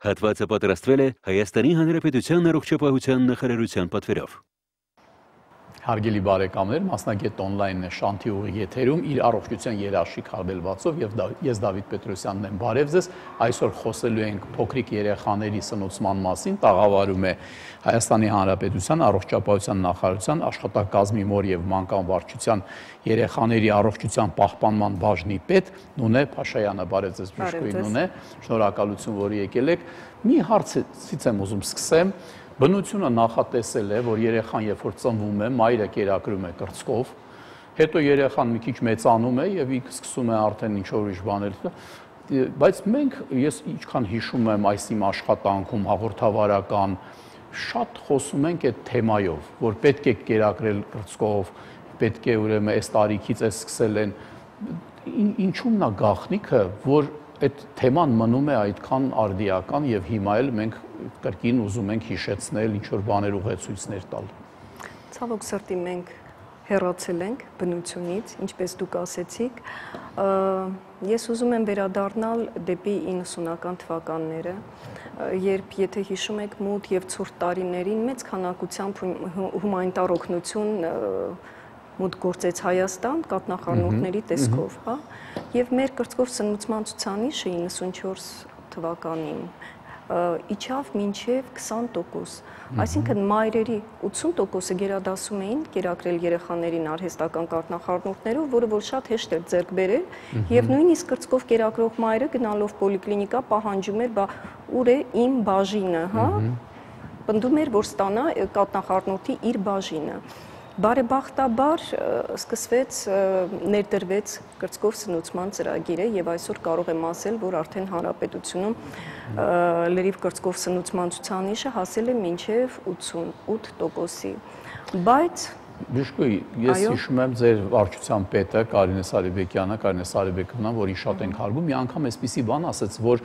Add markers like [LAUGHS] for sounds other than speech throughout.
Հատվածը պատրաստվել է Հայաստանի Հանրապետության առողջապահության նախարարության պատվերով։ Հարգելի բարեկամներ, մասնագետ on-line-ն է Շանթի ուղի եթերում իր առողջության երաշխիք հավելվածով եւ դա, ես Դավիթ Պետրոսյանն եմ։ Բարև ձեզ։ Այսօր խոսելու ենք փոքրիկ երեխաների սնուցման մասին։ Տաղավարում է Հայաստանի Հանրապետության առողջապահության նախարարության աշխատակազմի մոր եւ մանկան վարչության երեխաների առողջության պահպանման բաժնի պետ Նունե Փաշայանը։ Բարև ձեզ, Բժշկուհի Նունե։ Շնորհակալություն, որ եկել եք։ Մի հարցից եմ ուզում սկսեմ Բնությունը նախատեսել է, որ երեխան երբ որ ծնվում է, մայրը կերակրում է կրծքով, հետո երեխան մի քիչ մեծանում է եւ ինքը սկսում է արդեն ինչ որ ուրիշ բաներ բայց մենք ես ինչքան հիշում եմ այս իմ աշխատանքում հաղորդավարական շատ խոսում ենք այդ թեմայով, որ պետք է կերակրել կրծքով, պետք է ուրեմն այս տարիքից է սկսել են ինչու՞մն է գաղտնիքը, որ այդ թեման մնում է այդքան արդիական եւ հիմա էլ մենք կրկին ուզում ենք հիշեցնել ինչ որ բաներ ուղեցույցներ տալ։ Ցավոք սրտի մենք հեռացել ենք բնությունից, ինչպես դուք ասեցիք։ Ես ուզում եմ վերադառնալ դեպի 90-ական թվականները, երբ եթե հիշում եք մութ եւ ցուրտ տարիներին մեծ քանակությամբ հումանիտար օգնություն մոտ գործեց Հայաստան կատնախառնուրդների տեսքով, հա։ Եվ մեր կրծքով սնուցման ցուցանիշը 94 թվականին իջավ մինչև 20%։ Այսինքն մայրերի 80%-ը գերադասում էին կերակրել երեխաներին արհեստական կատնախառնուրդներով, որը որ շատ հեշտ էր ձեռք բերել, եւ նույնիսկ կրծքով կերակրող մայրը գնալով պոլիկլինիկա պահանջում էր, բա ուր է իմ բաժինը, հա։ Պնդում էր, որ ստանա կատնախառնուրդի իր բաժինը բարեբախտաբար սկսվեց ներդրվեց կրծքով սնուցման ծրագիրը եւ այսօր կարող եմ ասել, որ արդեն հանրապետությունում լրիվ կրծքով սնուցման ցուցանիշը հասել է մինչև 88%-ի։ Բայց Բժշկուհի, ես հիշում եմ ձեր վարչության պետը Կարինե Սարիբեկյանը, Կարինե Սարիբեկյանը, որին շատ ենք հարգում, մի անգամ էսպիսի բան ասաց, որ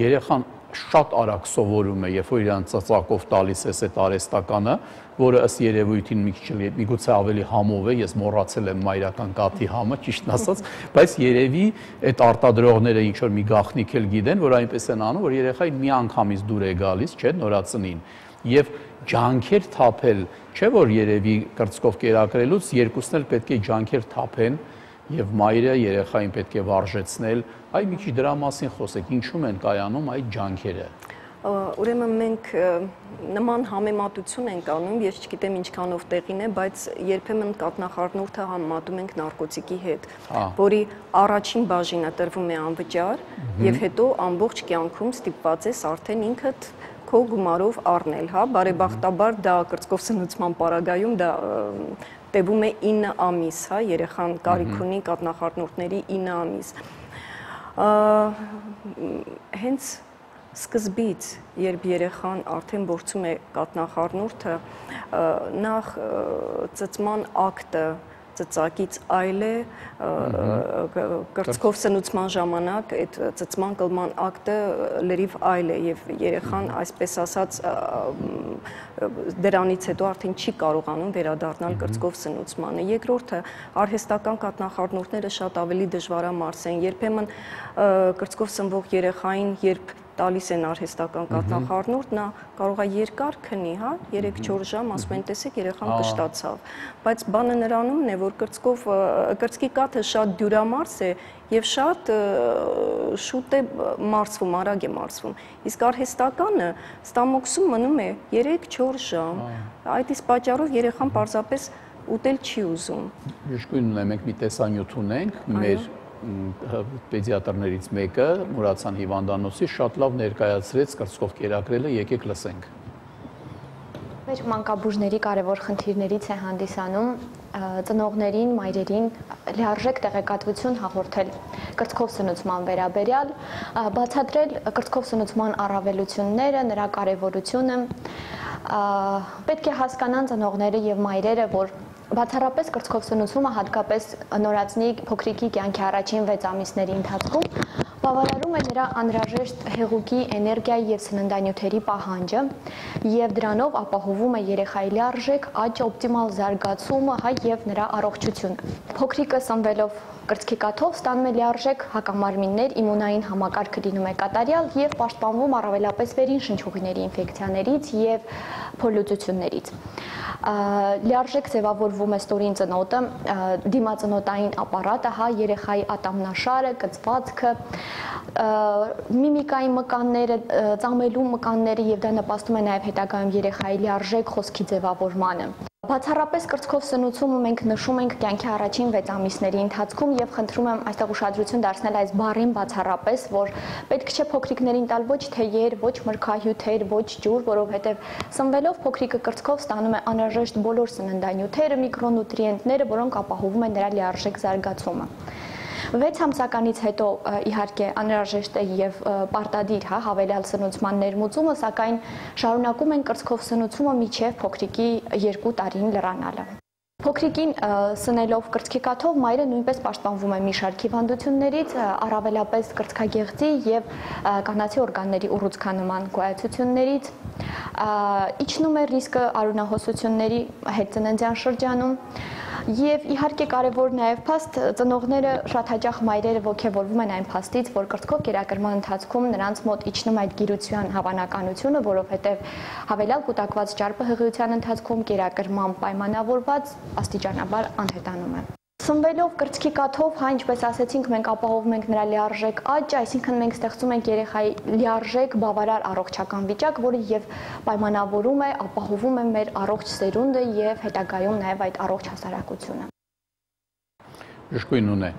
երեխան շատ արագ սովորում է, երբ որ իրան ծծակով տալիս ես այդ արեստականը, որը ըստ երևույթին մի քիչ միգուցե ավելի համով է, ես մոռացել եմ մայրական կաթի համը, ճիշտն ասած, բայց երևի այդ արտադրողները ինչ որ մի գախնիկ էլ գիտեն, որ այնպես են անում, որ երեխային մի անգամից դուր է գալիս, չէ, նորածնին։ Եվ ջանքեր թափել, չէ որ երևի կրծքով կերակրելուց երկուսն էլ պետք է ջանքեր թափեն եւ մայրը երեխային պետք է վարժեցնել Այ մի քիչ դրա մասին խոսեք, ինչու են կայանում այդ ջանքերը։ Ուրեմն մենք նման համեմատություն ենք անում, ես չգիտեմ ինչքանով տեղին է, բայց երբեմն կատնախառնուրդը համեմատում ենք նարկոտիկի հետ, որի առաջին բաժինը տրվում է անվճար եւ հետո ամբողջ կյանքում ստիպված ես արդեն ինքդ քո գումարով առնել, հա, բարեբախտաբար դա կրծքով սնուցման պարագայում դա տևում է 9 ամիս, հա, երեխան կարիք ունի կատնախառնուրդների 9 ամիս հենց սկզբից, երբ երեխան արդեն փորձում է կատնախառնուրդը, նախ ծծման ակտը ծծակից այլ է կրծքով սնուցման ժամանակ այդ ծծման կլման ակտը լրիվ այլ է եւ երեխան այսպես ասած դրանից հետո արդեն չի կարողանում վերադառնալ կրծքով սնուցմանը երկրորդը արհեստական կատնախառնուրդները շատ ավելի դժվարամարս են երբեմն կրծքով սնվող երեխային երբ տալիս են արհեստական կատնախառնուրդ, նա կարող է երկար քնի, հա, 3-4 ժամ, ասում են, տեսեք, երեխան կշտացավ։ Բայց բանը նրանումն է, որ կրծքով կրծքի կաթը շատ դյուրամարս է եւ շատ շուտ է մարսվում, արագ է մարսվում։ Իսկ արհեստականը ստամոքսում մնում է 3-4 ժամ։ Այդ իսկ պատճառով երեխան պարզապես ուտել չի ուզում։ Ճիշտ է, մենք մի տեսանյութ ունենք մեր պեդիատրներից մեկը Մուրացան հիվանդանոցի շատ լավ ներկայացրեց կրծքով կերակրելը, եկեք լսենք։ Մեր մանկաբույժների կարևոր խնդիրներից է հանդիսանում ծնողներին, մայրերին լիարժեք տեղեկատվություն հաղորդել կրծքով սնուցման վերաբերյալ, բացատրել կրծքով սնուցման առավելությունները, նրա կարևորությունը։ Պետք է հասկանան ծնողները եւ մայրերը, որ Բացառապես կրծքով սնուցումը հատկապես նորածնի փոքրիկի կյանքի առաջին 6 ամիսների ընթացքում բավարարում է նրա անհրաժեշտ հեղուկի, էներգիայի եւ սննդանյութերի պահանջը եւ դրանով ապահովում է երեխայի լիարժեք աճ օպտիմալ զարգացումը, հայ եւ նրա առողջությունը։ Փոքրիկը սնվելով կրծքի կաթով ստանում է լիարժեք հակամարմիններ, իմունային համակարգը լինում է կատարյալ եւ պաշտպանվում առավելապես վերին շնչուղիների ինֆեկցիաներից եւ փոլյուծություններից լիարժեք ձևավորվում է ստորին ծնոտը, դիմածնոտային ապարատը, հա, երեխայի ատամնաշարը, կծվածքը, միմիկայի մկանները, ծամելու մկանները եւ դա նպաստում է նաեւ հետագայում երեխայի լիարժեք խոսքի ձևավորմանը։ Բացառապես կրծքով սնուցումը մենք նշում ենք կյանքի առաջին 6 ամիսների ընթացքում եւ խնդրում եմ այստեղ ուշադրություն դարձնել այս բառին բացառապես, որ պետք չէ փոքրիկներին տալ ոչ թեյեր, ոչ մրգահյութեր, ոչ ջուր, որովհետեւ սնվելով փոքրիկը կրծքով ստանում է անհրաժեշտ բոլոր սննդանյութերը, միկրոնուտրիենտները, որոնք ապահովում են նրա լիարժեք զարգացումը։ 6 ամսականից հետո իհարկե անհրաժեշտ է եւ պարտադիր, հա, հավելյալ սնուցման ներմուծումը, սակայն շարունակում են կրծքով սնուցումը միջև փոքրիկի 2 տարին լրանալը։ Փոքրիկին սնելով կրծքի կաթով մայրը նույնպես պաշտպանվում է մի շարք հիվանդություններից, առավելապես կրծքագեղձի եւ կանացի օրգանների ուռուցքանման գոյացություններից, իջնում է ռիսկը արունահոսությունների հետծննդյան շրջանում Եվ իհարկե կարևոր նաև փաստ ծնողները շատ հաճախ մայրերը ողջևորվում են այն փաստից, որ կրծքով կերակրման ընթացքում նրանց մոտ իջնում այդ գիրության հավանականությունը, որովհետև հավելյալ կൂട്ടակված ճարպը հղիության ընթացքում կերակրման պայմանավորված աստիճանաբար անհետանում է։ Սնվելով կրծքի կաթով, հա ինչպես ասեցինք, մենք ապահովում ենք նրա լիարժեք աճ, այսինքն մենք ստեղծում ենք երեխայի լիարժեք բավարար առողջական վիճակ, որը եւ պայմանավորում է, ապահովում է մեր առողջ սերունդը եւ հետագայում նաեւ այդ առողջ հասարակությունը։ Ճշգույն ունե։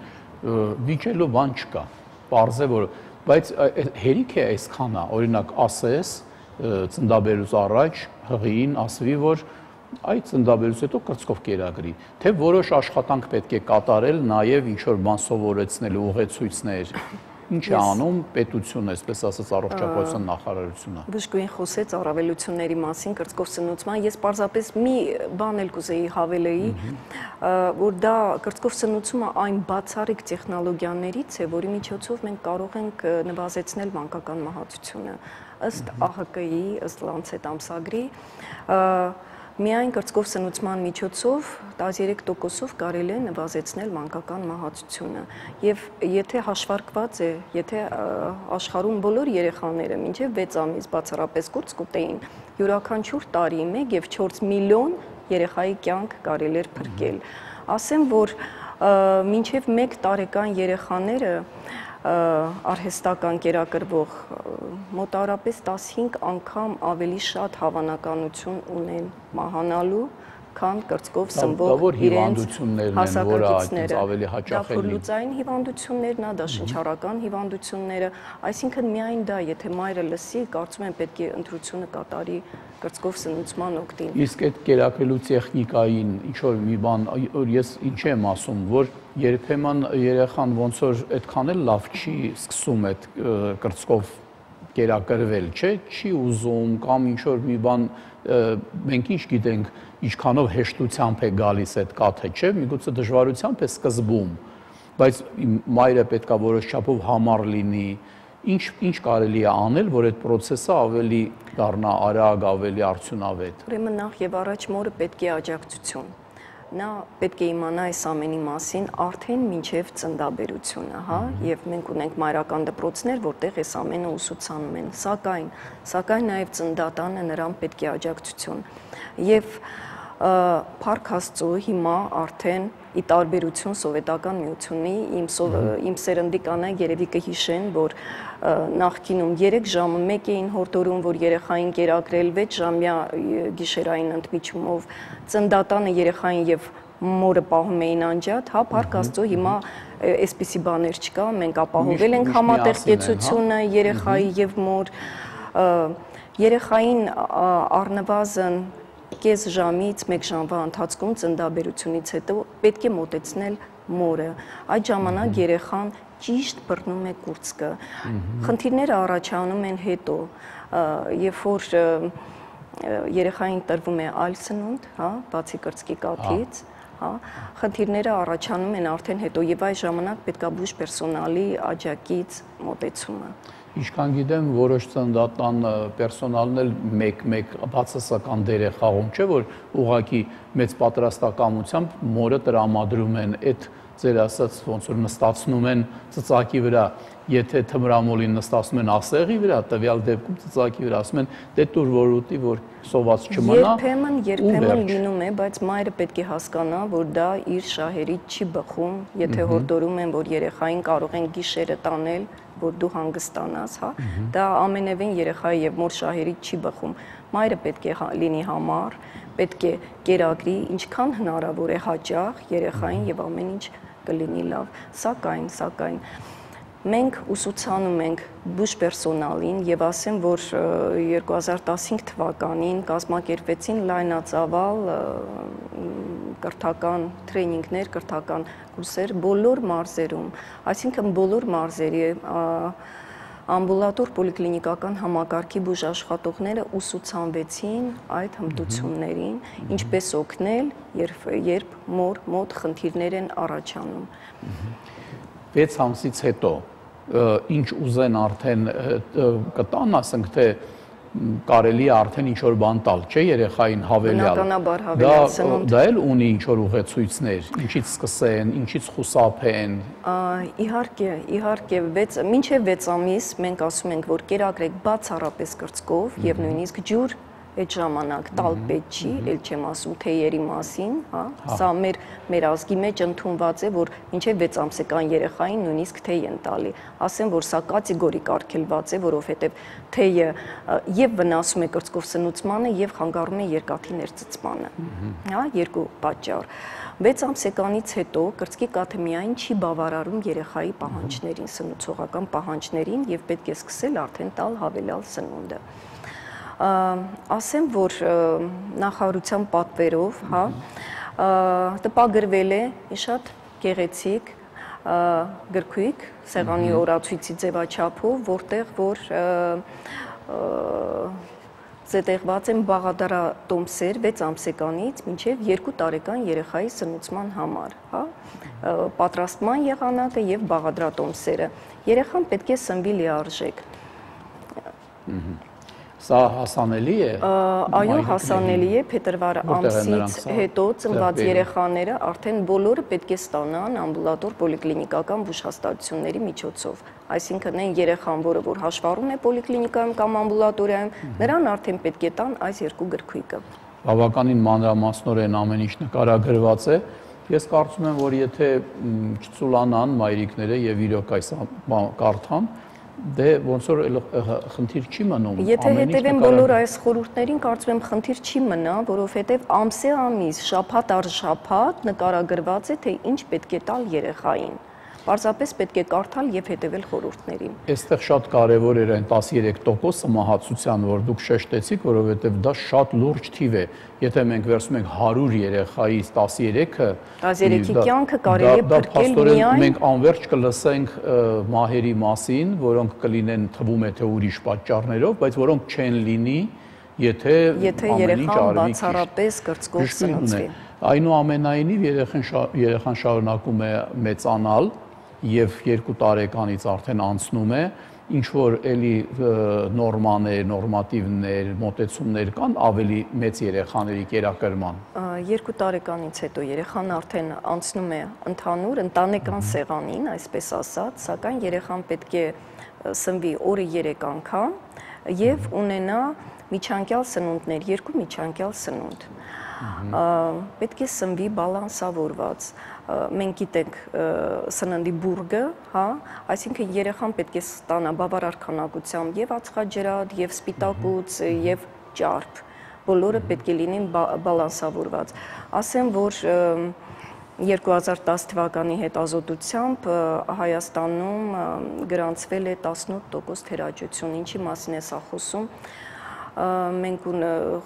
Վիճելու բան չկա։ Պարզ է, որ բայց հերիք է այսքանը, օրինակ ասես ծնդաբերուց առաջ հղին ասվի, որ այդ ծնդաբերից հետո կրծքով կերագրի, թե որոշ աշխատանք պետք է կատարել նաև ինչ որ բան սովորեցնելու ուղեցույցներ։ Ինչ է անում պետությունը, այսպես ասած առողջապահության նախարարությունը։ Բժշկուին խոսեց առավելությունների մասին կրծքով սնուցման։ Ես պարզապես մի բան էլ կուզեի հավելեի, որ դա կրծքով սնուցումը այն բացառիկ տեխնոլոգիաներից է, որի միջոցով մենք կարող ենք նվազեցնել մանկական մահացությունը ըստ ԱՀԿ-ի, ըստ Lancet ամսագրի, Միայն կրծքով սնուցման միջոցով 13%-ով կարելի է նվազեցնել մանկական մահացությունը։ Եվ եթե հաշվարկված է, եթե աշխարհում բոլոր երեխաները մինչև 6 ամիս բացառապես կուրս կուտեին, յուրաքանչյուր տարի 1 եւ 4 միլիոն երեխայի կյանք կարելի էր փրկել։ Ասեմ, որ մինչև 1 տարեկան երեխաները արհեստական կերակրվող մոտարապես 15 անգամ ավելի շատ հավանականություն ունեն մահանալու քան կրծքով սնվող իրենց հասակակիցները ավելի հաճախ են լուծային հիվանդություններն դա շնչառական հիվանդությունները, այսինքն միայն դա, եթե մայրը լսի, կարծում եմ պետք է ընտրությունը կատարի կրծքով սնուցման օգտին։ Իսկ այդ կերակրելու տեխնիկային ինչ որ մի բան, որ ես ինչ եմ ասում, որ երբեմն երեխան ոնց որ այդքան էլ լավ չի սկսում այդ կրծքով կերակրվել, չէ, չի ուզում կամ ինչ որ մի բան մենք ինչ գիտենք, ինչքանով հեշտությամբ է գալիս այդ կաթը, չէ, միգուցե դժվարությամբ է սկզբում, բայց մայրը պետքա որոշ չափով համառ լինի, ինչ ինչ կարելի է անել, որ այդ process-ը ավելի դառնա արագ, ավելի արդյունավետ։ Ուրեմն նախ եւ առաջ մորը պետք է աջակցություն նա պետք է իմանա այս ամենի մասին արդեն մինչև ծնդաբերությունը, հա, եւ մենք ունենք մայրական դպրոցներ, որտեղ այս ամենը ուսուցանում են։ Սակայն, սակայն նաեւ ծնդատանը նրան պետք է աջակցություն։ Եվ Փարք Աստծո հիմա արդեն ի տարբերություն սովետական միությունի իմ սով, իմ սերնդի կանայք երևի կհիշեն, որ նախկինում 3 ժամը 1 էին հորդորում, որ երեխային կերակրել 6 ժամյա գիշերային ընդմիջումով ծնդատանը երեխային եւ մորը պահում էին անջատ, հա, Փարք Աստծո հիմա այսպիսի բաներ չկա, մենք ապահովել ենք համատեղկեցությունը հա։ երեխայի եւ մոր երեխային առնվազն կես ժամից 1 ժամվա ընթացքում ծնդաբերությունից հետո պետք է մոտեցնել մորը։ Այդ ժամանակ երեխան ճիշտ բռնում է կուրծքը։ Խնդիրները առաջանում են հետո, երբ որ երեխային տրվում է այլ սնունդ, հա, բացի կրծքի կաթից, հա, խնդիրները առաջանում են արդեն հետո եւ այս ժամանակ պետքա բուժ պերսոնալի աջակից մոտեցումը։ Ինչքան գիտեմ, որոշ ծնդատան պերսոնալն էլ մեկ-մեկ բացասական դեր է խաղում, չէ՞ որ ուղակի մեծ պատրաստակամությամբ մորը տրամադրում են այդ ձեր ասած ոնց որ նստացնում են ծծակի վրա, եթե թմրամոլին նստացնում են ասեղի վրա, տվյալ դեպքում ծծակի վրա ասում են դե դուր որ ուտի, որ սոված չմնա։ Երբեմն, երբեմն լինում է, բայց մայրը պետք է հասկանա, որ դա իր շահերից չի բխում, եթե հորդորում են, որ երեխային կարող են գիշերը տանել, որ դու հանգստանաս, հա, դա ամենևին երեխայի եւ մոր շահերից չի բխում։ Մայրը պետք է հա- լինի համառ, պետք է կերակրի ինչքան հնարավոր է հաճախ երեխային եւ ամեն ինչ կլինի լավ։ Սակայն, սակայն մենք ուսուցանում ենք բուժ պերսոնալին եւ ասեմ, որ 2015 թվականին կազմակերպեցին լայնածավալ կրթական տրեյնինգներ, կրթական կուրսեր բոլոր մարզերում, այսինքն բոլոր մարզերի ամբուլատոր պոլիկլինիկական համակարգի բուժ աշխատողները ուսուցանվեցին այդ հմտություններին, ինչպես օգնել, երբ երբ մոր մոտ խնդիրներ են առաջանում։ 6 ամսից հետո ինչ ուզեն արդեն կտան, ասենք թե կարելի է արդեն ինչ որ բան տալ, չէ, երեխային հավելյալ։ Բնականաբար հավելյալ սնունդ։ Դա էլ ունի ինչ որ ուղեցույցներ, ինչից սկսեն, ինչից խուսափեն։ Իհարկե, իհարկե 6 մինչև 6 ամիս մենք ասում ենք, որ կերակրեք բացառապես կրծքով եւ նույնիսկ ջուր այդ ժամանակ տալ պետք չի, ել չեմ ասում թեյերի մասին, հա։, հա։ Սա մեր մեր ազգի մեջ ընդունված է, որ մինչև 6 ամսեկան երեխային նույնիսկ թեյ են տալի։ Ասեմ, որ սա կատեգորիկ արգելված է, որովհետև թեյը եւ վնասում է կրծքով սնուցմանը եւ խանգարում է երկաթի ներծծմանը։ Հա, երկու պատճառ։ 6 ամսեկանից հետո կրծքի կաթեմիային չի բավարարում երեխայի պահանջներին, սնուցողական պահանջներին եւ պետք է սկսել արդեն տալ հավելյալ սնունդը ասեմ, որ նախարարության պատվերով, հա, տպագրվել է շատ գեղեցիկ գրքույկ սեղանի օրացույցի ձևաչափով, որտեղ որ զետեղված են բաղադրատոմսեր 6 ամսեկանից մինչև 2 տարեկան երեխայի սնուցման համար, հա, պատրաստման եղանակը եւ բաղադրատոմսերը։ Երեխան պետք է սնվի լիարժեք։ Ահա Սա հասանելի է։ Այո, հասանելի է փետրվար ամսից հետո ծնված երեխաները արդեն բոլորը պետք է ստանան ամբուլատոր պոլիկլինիկական բուժհաստատությունների միջոցով։ Այսինքն այն երեխան, որը որ հաշվառում է պոլիկլինիկայում կամ ամբուլատորիայում, նրան արդեն պետք է տան այս երկու գրքույկը։ Բավականին մանրամասնորեն ամեն ինչ նկարագրված է։ Ես կարծում եմ, որ եթե չծուլանան մայրիկները եւ իրոք այս կարդան, դե ոնց որ խնդիր չի մնում Եթե հետևեն բոլոր այս խորհուրդներին, կարծում եմ խնդիր չի մնա, որովհետև ամսե ամիս, շաբաթ առ շաբաթ նկարագրված է, թե ինչ պետք է տալ երեխային։ Պարզապես պետք է կարդալ եւ հետեւել խորհուրդներին։ Այստեղ շատ կարեւոր էր այն 13% մահացության, որ դուք շեշտեցիք, որովհետեւ դա շատ լուրջ թիվ է։ Եթե մենք վերցնում ենք 100 երեխայից 13-ը, 13-ի կյանքը կարելի է փրկել միայն մենք անverջ կլսենք մահերի մասին, որոնք կլինեն թվում է թե ուրիշ պատճառներով, բայց որոնք չեն լինի, եթե եթե երեխան բացառապես կրծքով սնուցվի։ Այնուամենայնիվ երեխան երեխան շարունակում է մեծանալ, եւ 2 տարեկանից արդեն անցնում է, ինչ որ էլի նորմաներ, նորմատիվներ, մոտեցումներ կան ավելի մեծ երեխաների կերակրման։ 2 տարեկանից հետո երեխան արդեն անցնում է ընդհանուր ընտանեկան սեղանին, այսպես ասած, սակայն երեխան պետք է սնվի օրը 3 անգամ եւ ունենա միջանկյալ սնունդներ, երկու միջանկյալ սնունդ։ Պետք է սնվի բալանսավորված մենք գիտենք սննդի բուրգը, հա, այսինքն երեխան պետք է ստանա բավարար քանակությամբ եւ ածխաջրատ, եւ սպիտակուց, եւ ճարպ։ Բոլորը պետք է լինեն բալանսավորված։ Ասեմ, որ 2010 թվականի հետազոտությամբ Հայաստանում գրանցվել է 18% թերաճություն, ինչի մասին է սա խոսում մենք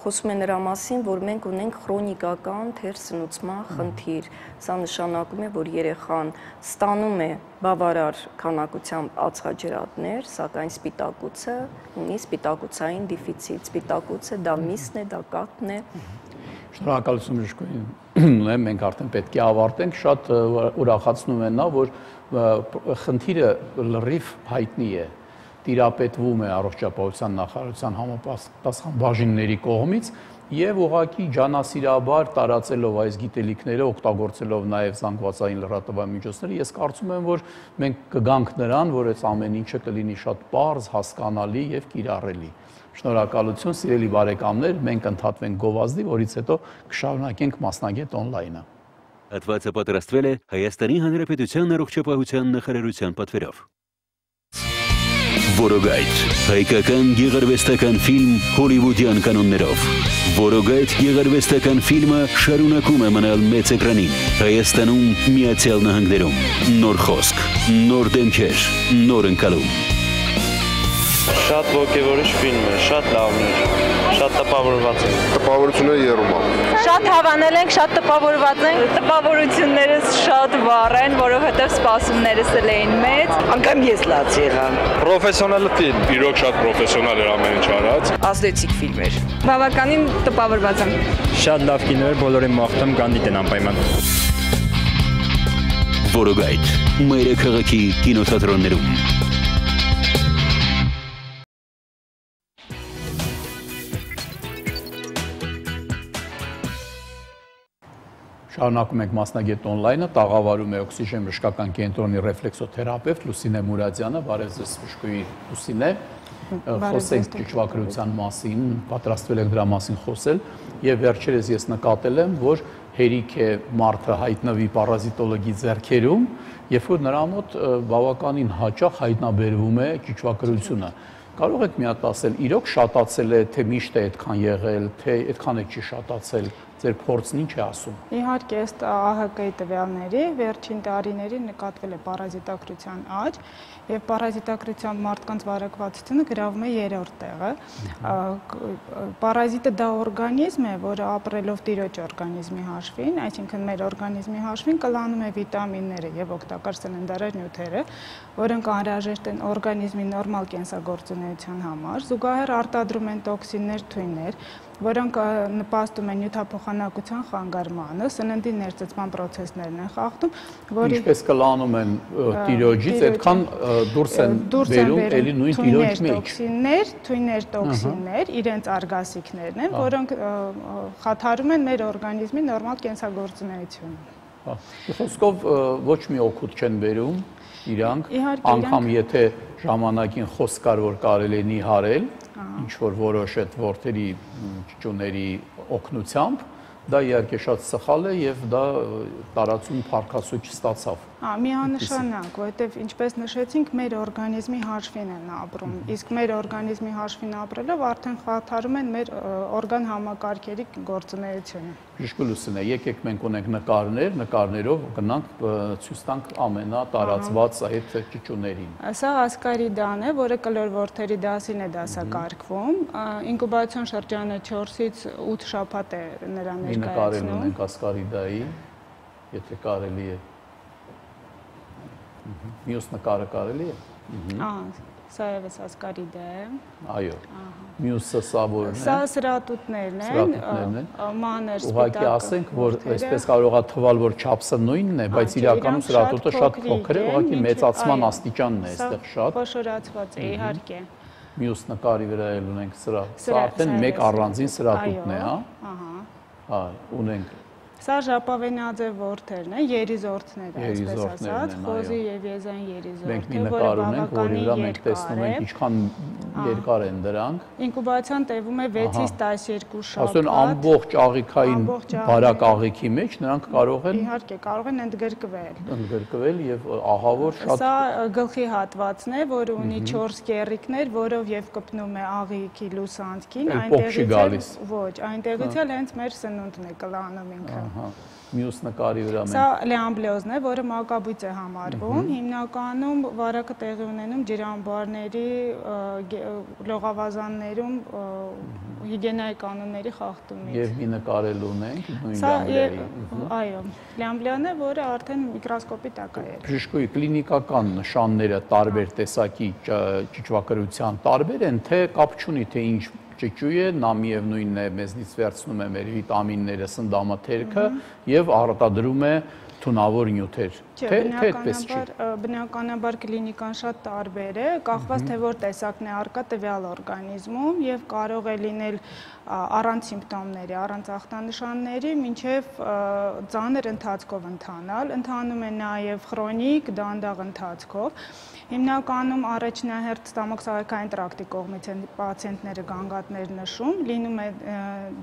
խոսում է նրա մասին, որ մենք ունենք քրոնիկական թերսնուցման խնդիր։ Սա նշանակում է, որ երեխան ստանում է բավարար քանակությամբ ածխաջրատներ, սակայն սպիտակուցը ունի սպիտակուցային դեֆիցիտ։ Սպիտակուցը դա միսն է, դա կաթն է։ Շնորհակալություն Ժշկոյին։ Մենք արդեն պետք է avարտենք, շատ ուրախացնում է նա, որ խնդիրը լրիվ հայտնի է տիրապետվում է առողջապահության նախարարության համապատասխան բաժինների կողմից եւ ուղակի ջանասիրաբար տարածելով այս գիտելիքները, օգտագործելով նաեւ զանգվածային լրատվամիջոցները, ես կարծում եմ, որ մենք կգանք նրան, որ այս ամեն ինչը կլինի շատ པարզ, հասկանալի եւ կիրառելի։ Շնորհակալություն, սիրելի բարեկամներ, մենք ընդհատվենք գովազդի, որից հետո կշարունակենք մասնագետ on-line-ը։ Հատվածը պատրաստվել է Հայաստանի Հանրապետության առողջապահության նախարարության պատվերով։ Որոգայթ հայկական գեղարվեստական ֆիլմ հոլիվուդյան կանոններով. Որոգայթ գեղարվեստական ֆիլմը շարունակում է մնալ մեծ էկրանին Հայաստանում, Միացյալ Նահանգներում. Նոր խոսք, նոր դեմքեր, նոր ընկալում Շատ ոգևորիչ ֆիլմ է, շատ լավն է, շատ տպավորված եմ։ Տպավորությունը երում է։ Շատ հավանել ենք, շատ տպավորված ենք։ Տպավորություններս շատ վառ են, որովհետև սպասումներս էլ էին մեծ։ Անկամ ես լաց եղա։ Պրոֆեսիոնալ ֆիլմ։ Իրոք շատ պրոֆեսիոնալ էր ամեն ինչ արած։ Ազդեցիկ ֆիլմ էր։ Բավականին տպավորված եմ։ Շատ լավ կինո էր, բոլորին մաղթում կան դիտեն անպայման։ Որոգայթ մայրը քաղաքի կինոթատրոններում Շարունակում ենք մասնագետ on-line-ը, տաղավարում է օքսիգեն բժշկական կենտրոնի ռեֆլեքսոթերապևտ Լուսինե Մուրադյանը, բարև ձեզ բժշկուի Լուսինե։ Խոսենք ճիճվակրության մասին, պատրաստվել եք դրա մասին խոսել եւ վերջերս ես նկատել եմ, որ հերիք է մարդը հայտնվի պարազիտոլոգի ձեռքերում, երբ որ նրա մոտ բավականին հաճախ հայտնաբերվում է ճիճվակրությունը։ Կարող եք մի հատ ասել, իրոք շատացել է, թե միշտ է այդքան եղել, թե այդքան է չի շատացել ձեր փորձն ինչ է ասում։ Իհարկե, ըստ ԱՀԿ-ի տվյալների վերջին տարիներին նկատվել է պարազիտակրության աճ եւ պարազիտակրության մարդկանց վարակվածությունը գրավում է երրորդ տեղը։ Պարազիտը դա օրգանիզմ է, որը ապրելով տիրոջ օրգանիզմի հաշվին, այսինքն մեր օրգանիզմի հաշվին կլանում է վիտամինները եւ օգտակար սննդարար նյութերը, որոնք անհրաժեշտ են օրգանիզմի նորմալ կենսագործունեության համար, զուգահեռ արտադրում են տոքսիններ, թույներ, որոնք նպաստում են նյութափոխանակության խանգարմանը, սննդի ներծծման process-ներն են խախտում, որի Ինչպես կլանում են տիրոջից, այդքան դուրս են բերում էլի նույն տիրոջ մեջ։ Տոքսիններ, թույներ տոքսիններ, իրենց արգասիքներն են, որոնք խաթարում են մեր օրգանիզմի նորմալ կենսագործունեությունը։ խոսքով ոչ մի օգուտ չեն բերում իրանք, անգամ եթե ժամանակին խոսք կար որ կարելի է նիհարել, ինչ որ որոշ այդ ворթերի ճյուների օկնությամբ դա իհարկե շատ սխալ է եւ դա տարածում փառքասու չստացավ Հա, միանշանակ, որովհետև ինչպես նշեցինք, մեր օրգանիզմի հաշվին են ապրում։ Իսկ մեր օրգանիզմի հաշվին ապրելով արդեն խաթարում են մեր օրգան համակարգերի գործունեությունը։ Ճիշտ լուսնե, եկեք մենք ունենք նկարներ, նկարներով գնանք ցույց տանք ամենատարածված այդ ճիճուներին։ Սա ասկարիդան է, որը կլորվորթերի դասին է դասակարգվում։ Ինկուբացիոն շրջանը 4-ից 8 շաբաթ է նրա ներկայացնում։ Նկարել ունենք ասկարիդայի, եթե կարելի է Մյուս նկարը կարելի է։ Ահա, սա եւս ասկարիդ է։ Այո։ Մյուսը սա որն է։ Սա սրատուտներն են, մանր սպիտակ։ Ուղղակի ասենք, որ այսպես կարող է թվալ, որ չափսը նույնն է, բայց իրականում սրատուտը շատ փոքր է, ուղղակի մեծացման աստիճանն է այստեղ շատ։ Փոշորացված է, իհարկե։ Մյուս նկարի վրա էլ ունենք սրա։ Սա արդեն մեկ առանձին սրատուտն է, հա։ Ահա։ Հա, ունենք Սա ժապավենաձե որդերն են, երիզորդներ, այսպես ասած, խոզի եւ եզան երիզորդը, որը բավականին երկար է։ Ինչքան երկար են դրանք։ Ինկուբացիան տևում է 6-ից 12 շաբաթ։ Ասեն ամբողջ աղիքային բարակ աղիքի մեջ նրանք կարող են Իհարկե, կարող են ընդգրկվել։ Ընդգրկվել եւ ահավոր շատ Սա գլխի հատվածն է, որը ունի 4 կեռիկներ, որով եւ կպնում է աղիքի լուսանցքին, այնտեղից ոչ, այնտեղից էլ հենց մեր սնունդն է կլանում ինքը։ Ահա մյուս նկարի վրա մենք Սա լեամբլեոզն է, որը մակաբույծ է համարվում։ Հիմնականում վարակը տեղի ունենում ջրամբարների, լողավազաններում հիգիենայի կանոնների խախտումից։ Եվ մի նկարել ունենք նույն լեամբլեի։ Այո, լեամբլեան է, որը արդեն միկրոսկոպի տակ է։ Բժշկուի կլինիկական նշանները տարբեր տեսակի ճիճվակրության տարբեր են, թե կապ չունի թե ինչ ճճու է, նա միևնույնն է մեզնից վերցնում է մեր վիտամինները, սնդամաթերքը եւ արտադրում է թունավոր նյութեր։ Չէ, բնականաբար բնականաբար կլինիկան շատ տարբեր է, կախված թե որ տեսակն է արկա տվյալ օրգանիզմում եւ կարող է լինել առանց սիմպտոմների, առանց ախտանշանների, մինչև ծանր ընթացքով ընթանալ, ընթանում է նաև քրոնիկ դանդաղ ընթացքով։ Հիմնականում առաջնահերթ ստամոքսահարկային տրակտի կողմից են պացիենտները գանգատներ նշում, լինում է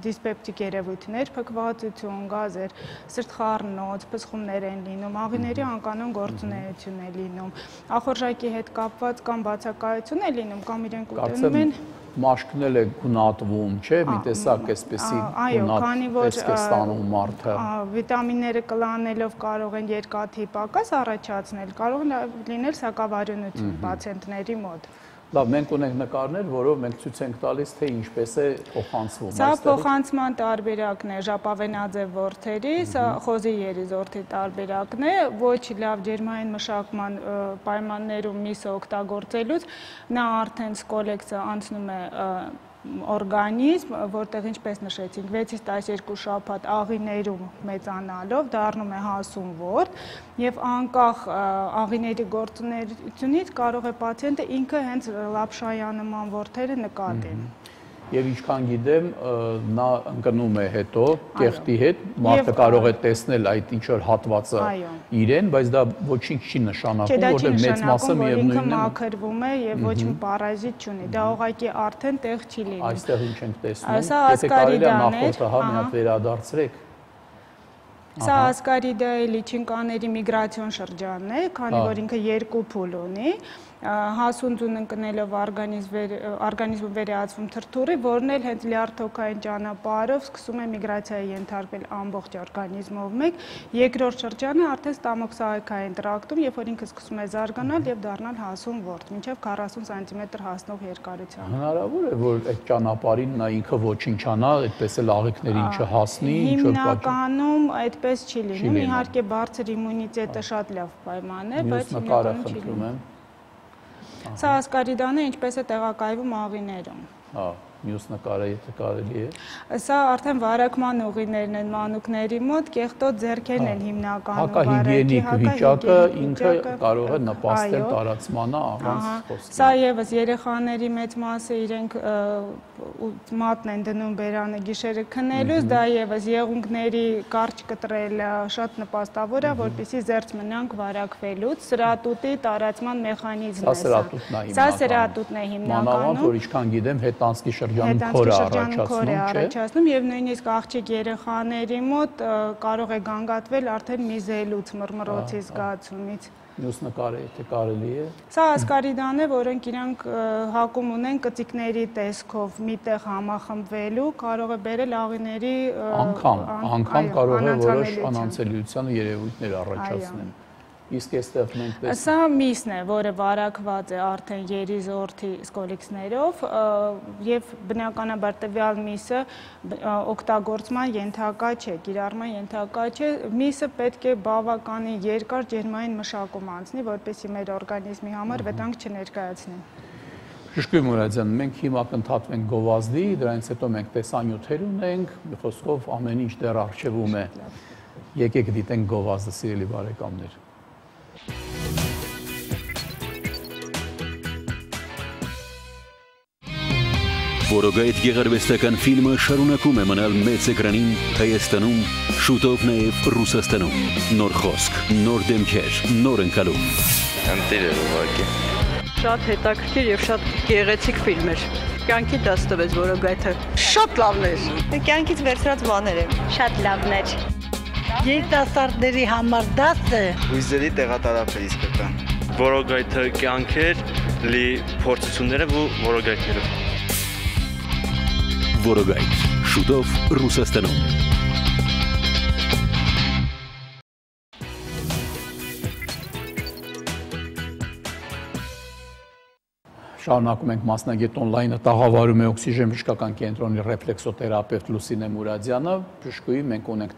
դիսպեպտիկ երևույթներ, փքվածություն, գազեր, սրտխառնոց, փսխումներ են լինում, աղիների անկանոն գործունեություն է լինում, ախորժակի հետ կապված կամ բացակայություն է լինում, կամ իրենք ուտենում են մաշկն էլ է գունատվում, չէ՞, մի տեսակ էսպեսի գունատ է ստանում մարդը։ Վիտամինները կլանելով կարող են երկաթի պակաս առաջացնել, կարող են լինել սակավարյունություն պացիենտների մոտ։ Լավ, մենք ունենք նկարներ, որով մենք ցույց ենք տալիս, թե ինչպես է փոխանցվում այստեղ։ Սա փոխանցման տարբերակն է Ժապավենաձե ворթերի, սա խոզի երիզորդի տարբերակն է, ոչ լավ ջերմային մշակման պայմաններում միսը օգտագործելուց նա արդեն սկոլեքսը անցնում է օրգանիզմ, որտեղ ինչպես նշեցինք, 6-ից 12 շաբաթ աղիներում մեծանալով դառնում է հասուն ворդ եւ անկախ աղիների գործունեությունից կարող է պացիենտը ինքը հենց լապշայանման ворթերը նկատի։ mm -hmm եւ ինչքան գիտեմ նա ընկնում է հետո կեղտի հետ մարդը կարող է տեսնել այդ ինչ որ հատվածը իրեն բայց դա ոչինչ չի նշանակում որտեղ մեծ մասը միևնույնն է. մաքրվում է եւ ոչ մի պարազիտ չունի դա ուղղակի արդեն տեղ չի լինում այստեղ ինչ ենք տեսնում եթե կարելի է նախորդը հա մի հատ վերադարձրեք Սա ասկարիդա լիչինկաների միգրացիոն շրջանն է, քանի որ ինքը երկու փուլ ունի հասուն ձուն ընկնելով օրգանիզմը վերեացվում թրթուրի, որն էլ հենց լիարթոքային ճանապարհով սկսում է միգրացիայի ենթարկվել ամբողջ օրգանիզմով մեկ։ Երկրորդ շրջանը արդեն ստամոքսահայքային տրակտում, երբ որ ինքը սկսում է զարգանալ եւ դառնալ հասուն ворդ, մինչեւ 40 սանտիմետր հասնող երկարությամբ։ Հնարավոր է, որ այդ ճանապարհին նա ինքը ոչնչանա, այդպես էլ աղիքներին չհասնի, ինչ որ պատճառ։ Հիմնականում այդպես չի լինում, իհարկե բարձր իմունիտետը շատ լավ պայման է, բայց հիմնականում չի լինում։ Սա ասկարիդանը ինչպես է տեղակայվում աղիներում։ Հա մյուս նկարը եթե կարելի է։ Սա արդեն վարակման ուղիներն են մանուկների մոտ, կեղտոտ ձեռքերն են հիմնականում վարակի վիճակը ինքը կարող է նպաստել տարածմանը առանց խոսքի։ Սա եւս երեխաների մեծ մասը իրենք մատն են դնում բերանը գիշերը քնելուց, դա եւս եղունգների կարճ կտրելը շատ նպաստավոր է, որպեսզի զերծ մնանք վարակվելուց, սրատուտի տարածման մեխանիզմն է սա։ Սա սրատուտն է հիմնականում։ Մանավանդ որ ինչքան գիտեմ հետանցքի շրջանում քոր առաջացնում, չէ։ եւ նույնիսկ աղջիկ երեխաների մոտ կարող է գանգատվել արդեն միզելուց, մռմռոցի զգացումից մյուս նկարը եթե կարելի է։ Սա ասկարիդան է, որոնք իրանք հակում ունեն կծիկների տեսքով միտեղ համախմբվելու, կարող է բերել աղիների անգամ, անգամ կարող է որոշ անանցելիության երևույթներ առաջացնել։ Իսկ այստեղ մենք տեսնում Սա միսն է, որը վարակված է արդեն երիզորդի սկոլիքսներով եւ բնականաբար տվյալ միսը օգտագործման ենթակա չէ, կիրառման ենթակա չէ։ Միսը պետք է բավականին երկար ջերմային մշակում անցնի, որպեսզի մեր օրգանիզմի համար վտանգ չներկայացնի։ Շշկույ Մուրադյան, մենք հիմա կընդհատվենք գովազդի, դրանից հետո մենք տեսանյութեր ունենք, խոսքով ամեն ինչ դեռ արժևում է։ Եկեք դիտենք գովազդը, սիրելի բարեկամներ։ Որոգայթ գեղարվեստական ֆիլմը շարունակում է մնալ մեծ էկրանին Հայաստանում, շուտով նաև Ռուսաստանում։ Նոր խոսք, նոր դեմքեր, նոր ընկալում։ Ընտիր էր ուղղակի։ Շատ հետաքրքիր եւ շատ գեղեցիկ ֆիլմ էր։ Կյանքի դաս տվեց Որոգայթը։ Շատ լավն էր։ Կյանքից վերցրած բաներ են։ Շատ լավն էր։ Երիտասարդների համար դաս է։ Հույզերի տեղատարապ է իսկական։ Որոգայթը կյանքեր լի փորձությունները ու որոգայթներով որոգայթ, շուտով Ռուսաստանում։ Շարունակում ենք մասնագետ on-line-ը տաղավարում է օքսիժեն բժշկական կենտրոնի ռեֆլեքսոթերապևտ Լուսինե Մուրադյանը։ Բժշկուի մենք ունենք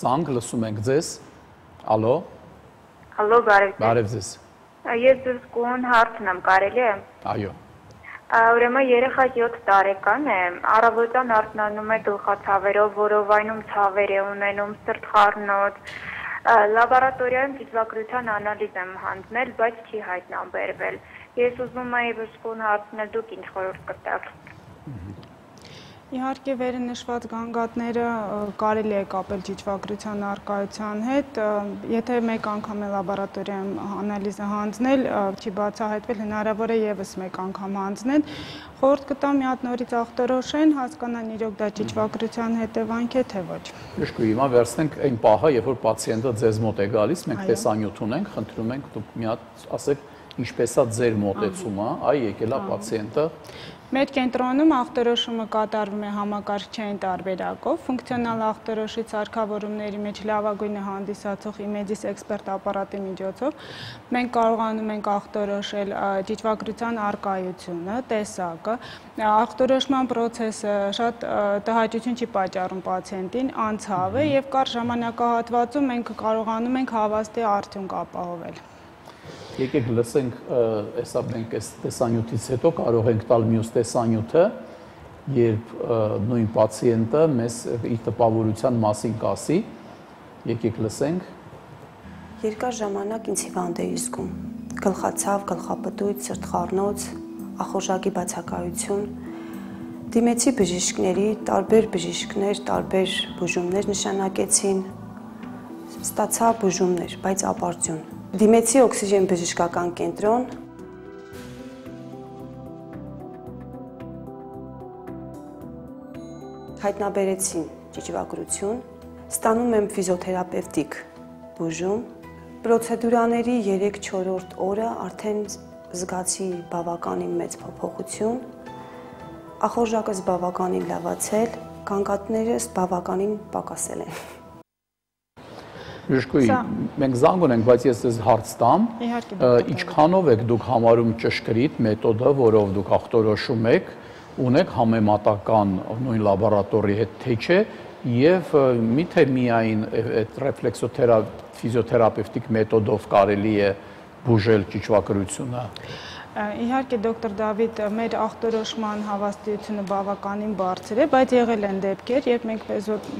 զանգ, լսում ենք ձեզ։ Ալո։ Ալո, բարև ձեզ։ Բարև ձեզ։ Ես ձեզ կոն հարցն եմ, կարելի է։ Այո։ Ուրեմն երեխա 7 տարեկան է, առավոտյան արթնանում է գլխացավերով, որովայնում ցավեր է ունենում, սրտխառնոց, Լաբորատորիայում դիվագրության անալիզ եմ հանձնել, բայց չի հայտնաբերվել։ Ես ուզում եի բժշկուն հարցնել, դուք ինչ խորհուրդ կտաք։ Իհարկե վերը նշված գանգատները կարելի է կապել ճիճվագրության արկայության հետ, եթե մեկ անգամ է լաբորատորիայում անալիզը հանձնել, չի բացահայտվել, հնարավոր է եւս մեկ անգամ հանձնել։ Խորհուրդ կտամ մի հատ նորից ախտորոշեն, հասկանան իրոք դա ճիճվագրության հետևանք է թե ոչ։ Ճիշտ է, հիմա վերցնենք այն պահը, երբ որ պացիենտը ձեզ մոտ է գալիս, մենք տեսանյութ ունենք, խնդրում ենք դուք մի հատ ասեք ինչպես է ձեր մոտեցումը, այ եկել է պացիենտը Մեր կենտրոնում ախտորոշումը կատարվում է համակարգչային տարբերակով, ֆունկցիոնալ ախտորոշի սարքավորումների մեջ լավագույնը հանդիսացող Imedis Expert ապարատի միջոցով մենք կարողանում ենք ախտորոշել ճիճվագրության արկայությունը, տեսակը, ախտորոշման process-ը շատ տհաճություն չի պատճառում պացիենտին, անցավ է եւ կար ժամանակահատվածում մենք կարողանում ենք հավաստի արդյունք ապահովել եկեք լսենք, հեսա մենք այս տեսանյութից հետո կարող ենք տալ մյուս տեսանյութը, երբ նույն պացիենտը մեզ իր տպավորության մասին կասի։ Եկեք լսենք։ Երկար ժամանակ ինձ հիվանդ էի զգում։ Գլխացավ, գլխապտույտ, սրտխառնոց, ախորժակի բացակայություն։ Դիմեցի բժիշկների, տարբեր բժիշկներ, տարբեր բուժումներ նշանակեցին։ Ստացա բուժումներ, բայց ապարդյուն Դիմեցի օքսիգեն բժշկական կենտրոն, հայտնաբերեցին ճիճվագրություն, ստանում եմ ֆիզիոթերապևտիկ բուժում, պրոցեդուրաների 3-4-րդ օրը արդեն զգացի բավականին մեծ փոփոխություն, ախորժակս բավականին լավացել, կանգատներս բավականին պակասել են։ Բժշկուի, մենք զանգ ունենք, բայց ես ձեզ հարց տամ։ Ինչքանով եք դուք համարում ճշգրիտ մեթոդը, որով դուք ախտորոշում եք, ունեք համեմատական նույն լաբորատորի հետ թե չէ, եւ միթե միայն այդ ռեֆլեքսոթերա ֆիզիոթերապևտիկ մեթոդով կարելի է բուժել ճիճվակրությունը։ Իհարկե դոկտոր Դավիթ, մեր ախտորոշման հավաստիությունը բավականին բարձր է, բայց եղել են դեպքեր, երբ մենք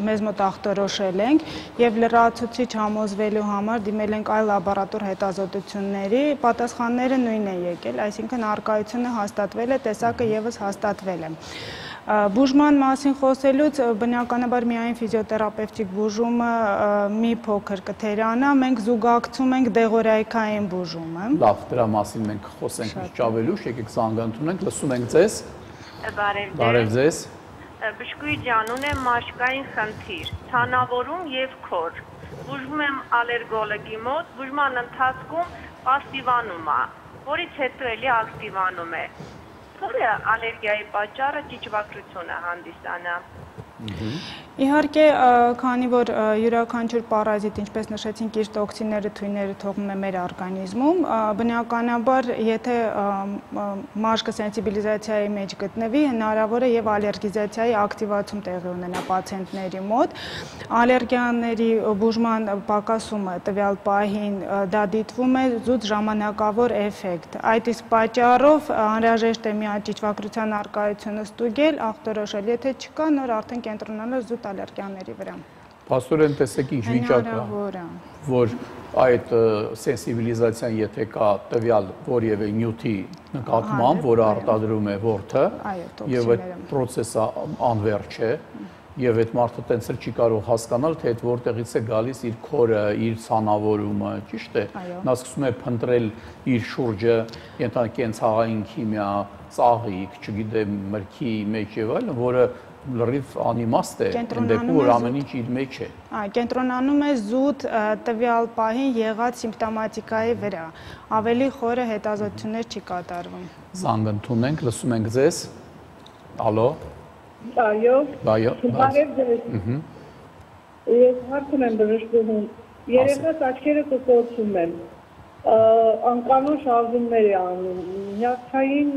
մեզ մոտ ախտորոշել ենք եւ լրացուցիչ համոզվելու համար դիմել ենք այլ լաբորատոր հետազոտությունների, պատասխանները նույնն են եկել, այսինքն արկայությունը հաստատվել է, տեսակը եւս հաստատվել է։ Բուժման մասին խոսելուց բնականաբար միայն ֆիզիոթերապևտիկ բուժումը մի փոքր կթերանա, մենք զուգակցում ենք դեղորայքային բուժումը։ Լավ, դրա մասին մենք խոսենք ինչ ավելուշ, եկեք զանգանթում ենք, լսում ենք ձեզ։ Բարև ձեզ։ Բարև ձեզ։ Բշկուի ջան, ունեմ մաշկային խնդիր, ցանավորում եւ քոր։ Բուժվում եմ ալերգոլոգի մոտ, բուժման ընթացքում պասիվանում է, որից հետո էլի ակտիվանում է Ո՞ր է ալերգիայի պատճառը ճիճվակրությունը հանդիսանա։ Իհարկե, քանի որ յուրաքանչյուր պարազիտ, ինչպես նշեցինք, իր տոքսինները, թույները թողնում է մեր օրգանիզմում, բնականաբար, եթե մաշկը սենսիբիլիզացիայի մեջ գտնվի, հնարավոր է եւ ալերգիզացիայի ակտիվացում տեղի ունենա պացիենտների մոտ։ Ալերգիաների բուժման պակասումը տվյալ պահին դա դիտվում է զուտ ժամանակավոր էֆեկտ։ Այդ իսկ պատճառով անհրաժեշտ է միաճիճվակրության արկայությունը ստուգել, ախտորոշել, եթե չկա, նոր արդեն կենտրոնանալ զուտ ալերգիաների վրա։ Փաստորեն տեսեք ինչ վիճակ է, որ այդ սենսիբիլիզացիան եթե կա տվյալ որևէ նյութի նկատմամբ, որը արտադրում է ворթը, եւ այդ process-ը անվերջ է, եւ այդ մարդը տենց էլ չի կարող հասկանալ, թե այդ որտեղից է գալիս իր քորը, իր ցանավորումը, ճիշտ է։ Նա սկսում է փնտրել իր շուրջը, ենթակենցաղային քիմիա, ծաղիկ, չգիտեմ, մրգի մեջ եւ այլն, որը լրիվ անիմաստ է, դեպքում որ ամեն ինչ իր մեջ է։ Այ, կենտրոնանում է զուտ տվյալ պահին եղած սիմպտոմատիկայի վրա։ Ավելի խորը հետազոտություններ չի կատարվում։ Զանգ ընդունենք, լսում ենք ձեզ։ Ալո։ Այո։ Բայո։ Բարև ձեզ։ Ահա։ Ես հարցում եմ բժշկուհուն։ Երեխաս աչքերը կկոցում են անկանոն շարժումներ է անում։ Նյարդային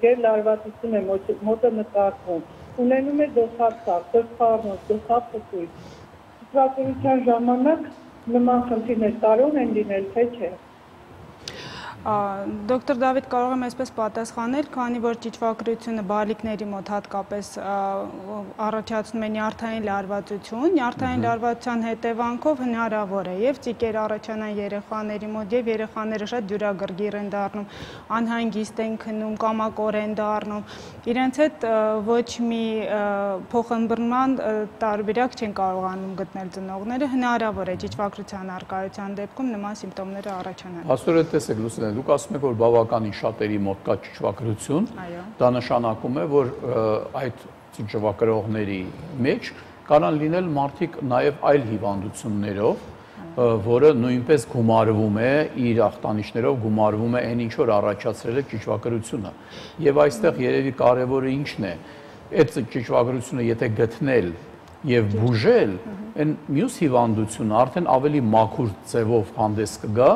գեր լարվածություն է մոտը նկատվում ունենում է դոքացավ, դրսարնոց, դոքապտույտ։ Ստրատուրության ժամանակ նման խնդիրներ կարող են լինել, թե չէ։ Դոկտոր Դավիթ կարող եմ այսպես պատասխանել, քանի որ ճիճվակրությունը բալիկների մոտ հատկապես առաջացնում է նյարդային լարվածություն, նյարդային լարվածության հետևանքով հնարավոր է եւ ծիկեր առաջանան երեխաների մոտ եւ երեխաները շատ դյուրագրգիռ են դառնում, անհանգիստ են քնում, կամակոր են դառնում։ Իրենց հետ ոչ մի փոխըմբռնման տարբերակ չեն կարողանում գտնել ծնողները, հնարավոր է ճիճվակրության արկայության դեպքում նման սիմպտոմները առաջանան։ Աստորը տեսեք լուսինե դուք ասում եք, որ բավականին շատերի մոտ կա ճճվակրություն, դա նշանակում է, որ այդ ճճվակրողների մեջ կարան լինել մարդիկ նաև այլ հիվանդություններով, որը նույնպես գումարվում է իր ախտանիշներով գումարվում է այն ինչ որ առաջացրել է ճճվակրությունը։ Եվ այստեղ երևի կարևորը ինչն է, այդ ճճվակրությունը եթե գտնել եւ բուժել, այն մյուս հիվանդությունը արդեն ավելի մաքուր ձևով հանդես կգա,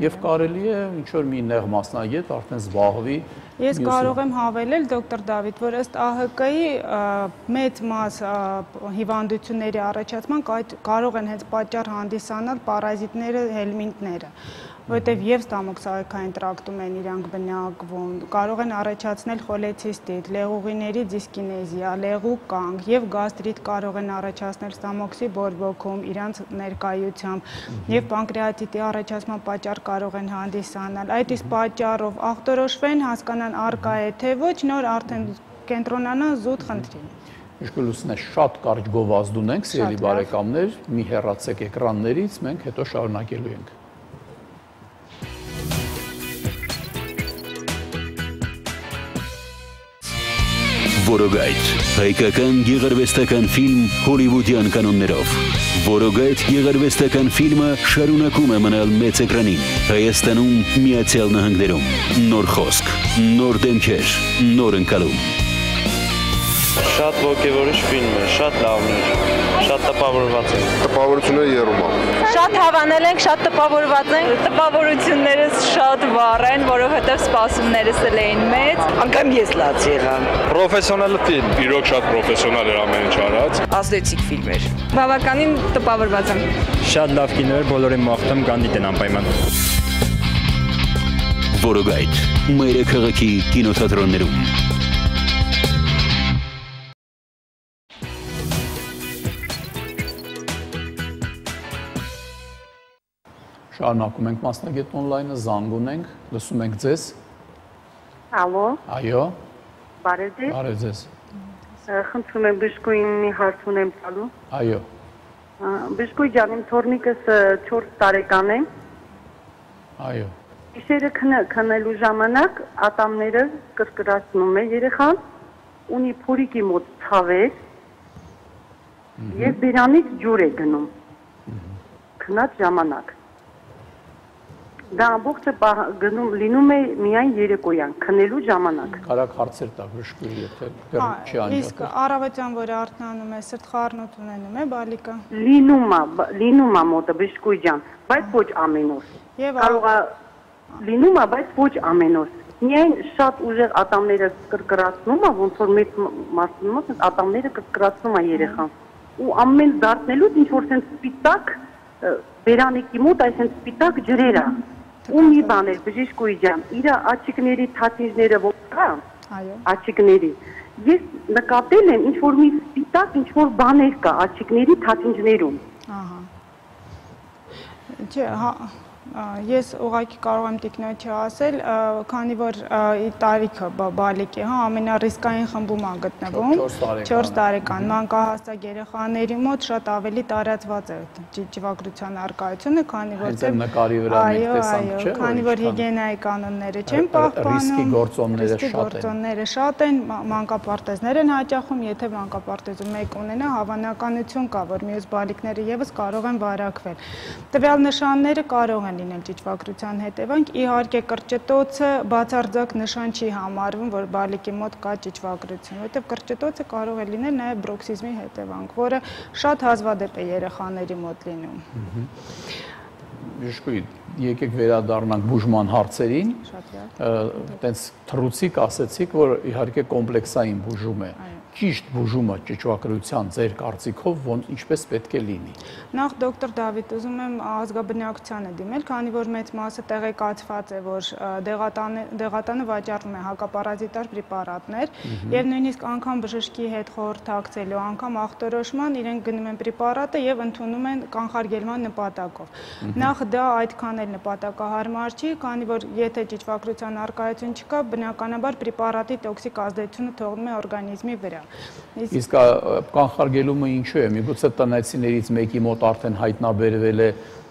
եւ կարելի է ինչ որ մի նեղ մասնագետ արդեն զբաղվի Ես կարող եմ հավելել դոկտոր Դավիթ, որ ըստ ԱՀԿ-ի մեծ մաս հիվանդությունների առաջացման կարող են հենց պատճառ հանդիսանալ պարազիտները, հելմինտները որովհետև եւ ստամոքսային տրակտում են իրանք բնակվում, կարող են առաջացնել խոլեցիստիտ, լեղուղիների դիսկինեզիա, լեղու կանգ եւ գաստրիտ կարող են առաջացնել ստամոքսի բորբոքում իրանց ներկայությամբ եւ պանկրեատիտի առաջացման պատճառ կարող են հանդիսանալ։ Այդ իսկ պատճառով ախտորոշվեն, հասկանան արկա է թե ոչ, նոր արդեն կենտրոնանան զուտ խնդրին։ Իշկլուսն է շատ կարճ գովազդ ունենք, սիրելի բարեկամներ, մի հեռացեք էկրաններից, մենք հետո շարունակելու ենք։ Որոգայթ հայկական գեղարվեստական ֆիլմ հոլիվուդյան կանոններով Որոգայթ գեղարվեստական ֆիլմը շարունակում է մնալ մեծ էկրանին Հայաստանում Միացյալ Նահանգներում նոր խոսք նոր դեմքեր նոր ընկալում Շատ ոգևորիչ ֆիլմ է, շատ լավն է, շատ տպավորված եմ։ Տպավորությունը երում է։ Շատ հավանել ենք, շատ տպավորված ենք։ Տպավորություններս շատ վառ են, որովհետև սպասումներս էլ էին մեծ։ Անկամ ես լաց եղա։ Պրոֆեսիոնալ ֆիլմ։ Իրոք շատ պրոֆեսիոնալ էր ամեն ինչ արած։ Ազդեցիկ ֆիլմ էր։ Բավականին տպավորված եմ։ Շատ լավ կինո էր, բոլորին մաղթում գանդի տնան պայման։ Որոգայթ մայրը քաղաքի կինոթատրոններում Շարունակում ենք մասնագետ on-line-ը, զանգ ունենք, լսում ենք ձեզ։ Ալո։ Այո։ Բարև ձեզ։ Բարև ձեզ։ Խնդրում եմ բժշկուին մի հարց ունեմ տալու։ Այո։ Բժշկուի ջան, իմ թորնիկս 4 տարեկան է։ Այո։ Գիշերը քնելու ժամանակ ատամները կրկրացնում է երեխան, ունի փորիկի մոտ ցավեր եւ բերանից ջուր է գնում։ Քնած ժամանակ դա ամբողջը գնում լինում է միայն երեկոյան քնելու ժամանակ։ Կարակ հարցեր տա բժշկուի, եթե դեռ չի անջատել։ Իսկ առավոտյան որը արթնանում է, սրտխառնոտ ունենում է բալիկը։ Լինում է, լինում է մոտը բժշկուի ջան, բայց ոչ ամեն օր։ Եվ կարող է լինում է, բայց ոչ ամեն օր։ Միայն շատ ուժեղ ատամները կրկրացնում է, ոնց որ մեծ մարդու մոտ ատամները կրկրացնում է երեխան։ Ու ամեն դարձնելուց ինչ որ sense սպիտակ բերանիկի մոտ այսպես սպիտակ ջրեր է ու մի բան է բժիշկուի ջան, իր աչիկների թաթիժները որ կա, այո, աչիկների։ Ես նկատել եմ ինչ որ մի սպիտակ ինչ որ բաներ կա աչիկների թաթիժներում։ Ահա։ Չէ, հա Ես ուղղակի կարող եմ տիկնոջը ասել, քանի որ տարիքը բալիկի, հա, ամենառիսկային խմբում է գտնվում, 4 տարեկան, մանկահասակ երեխաների մոտ շատ ավելի տարածված է ճիճվագրության արկայությունը, քանի որ Հենց նկարի վրա մենք տեսանք, չէ՞, քանի որ հիգիենայի կանոնները չեն պահպանում, ռիսկի գործոնները շատ են։ Գործոնները շատ են, մանկապարտեզներ են հաճախում, եթե մանկապարտեզում մեկ ունենա, հավանականություն կա, որ մյուս բալիկները եւս կարող են վարակվել։ Տվյալ նշանները կարող են լինել ճիճվագրության հետևանք։ Իհարկե կրճտոցը բացարձակ նշան չի համարվում, որ բալիկի մոտ կա ճիճվագրություն, որովհետև կրճտոցը կարող է լինել նաև բրոքսիզմի հետևանք, որը շատ հազվադեպ է երեխաների մոտ լինում։ Բժշկուի, եկեք վերադառնանք բուժման հարցերին։ Շատ լավ։ Տենց թռուցիկ ասեցիք, որ իհարկե կոմպլեքսային բուժում է։ ճիշտ բուժումը ճճվակրության ձեր կարծիքով ոնց ինչպես պետք է լինի։ Նախ դոկտոր Դավիթ, ուզում եմ ազգաբնակչությանը դիմել, քանի որ մեծ մասը տեղեկացված է, որ դեղատանը դեղատանը վաճառվում է հակապարազիտար պրեպարատներ, եւ նույնիսկ անգամ բժշկի հետ խորհրդակցելու, անգամ ախտորոշման իրենք գնում են պրեպարատը եւ ընդունում են կանխարգելման նպատակով։ Նախ դա այդքան էլ նպատակահարմար չի, քանի որ եթե ճճվակրության արկայություն չկա, բնականաբար պրեպարատի տոքսիկ ազդեցությունը թողնում է օրգանիզմի վրա։ Իսկ կանխարգելումը ինչու է։ Միգուցե տնեցիներից մեկի մոտ արդեն հայտնաբերվել է